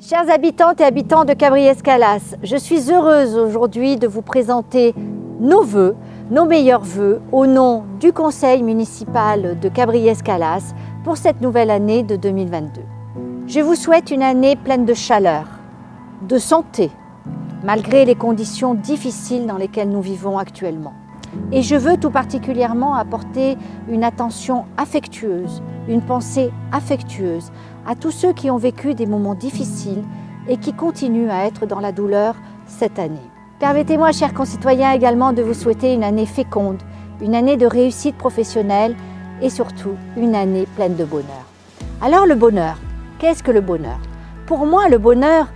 Chers habitantes et habitants de Cabriès-Calas, je suis heureuse aujourd'hui de vous présenter nos vœux, nos meilleurs vœux au nom du conseil municipal de Cabriès-Calas pour cette nouvelle année de 2022. Je vous souhaite une année pleine de chaleur, de santé, malgré les conditions difficiles dans lesquelles nous vivons actuellement. Et je veux tout particulièrement apporter une attention affectueuse, une pensée affectueuse à tous ceux qui ont vécu des moments difficiles et qui continuent à être dans la douleur cette année. Permettez-moi, chers concitoyens, également de vous souhaiter une année féconde, une année de réussite professionnelle et surtout une année pleine de bonheur. Alors le bonheur, qu'est-ce que le bonheur? Pour moi, le bonheur,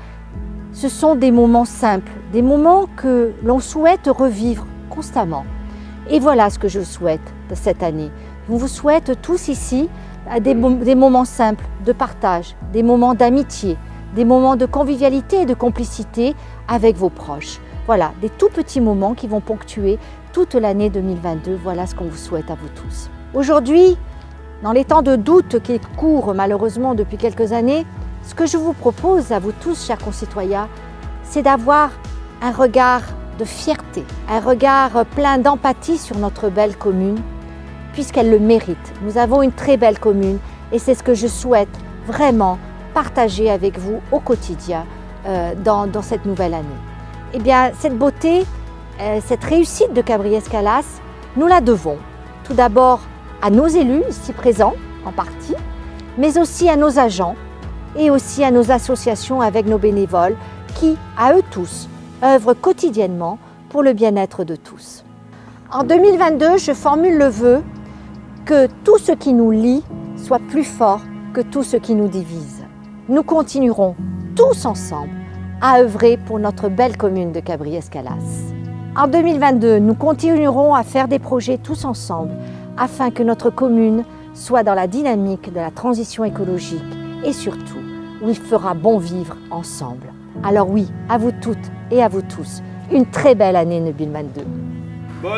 ce sont des moments simples, des moments que l'on souhaite revivre constamment. Et voilà ce que je souhaite cette année. Je vous souhaite tous ici des moments simples de partage, des moments d'amitié, des moments de convivialité et de complicité avec vos proches. Voilà, des tout petits moments qui vont ponctuer toute l'année 2022. Voilà ce qu'on vous souhaite à vous tous. Aujourd'hui, dans les temps de doute qui courent malheureusement depuis quelques années, ce que je vous propose à vous tous, chers concitoyens, c'est d'avoir un regard fierté, un regard plein d'empathie sur notre belle commune, puisqu'elle le mérite. Nous avons une très belle commune et c'est ce que je souhaite vraiment partager avec vous au quotidien euh, dans, dans, cette nouvelle année. Eh bien, cette beauté, euh, cette réussite de Cabriès-Calas, nous la devons tout d'abord à nos élus ici présents, en partie, mais aussi à nos agents et aussi à nos associations avec nos bénévoles qui, à eux tous, œuvrent quotidiennement pour le bien-être de tous. En 2022, je formule le vœu que tout ce qui nous lie soit plus fort que tout ce qui nous divise. Nous continuerons tous ensemble à œuvrer pour notre belle commune de Cabriès-Calas. En 2022, nous continuerons à faire des projets tous ensemble afin que notre commune soit dans la dynamique de la transition écologique et surtout où il fera bon vivre ensemble. Alors oui, à vous toutes et à vous tous, une très belle année 2022. Bonne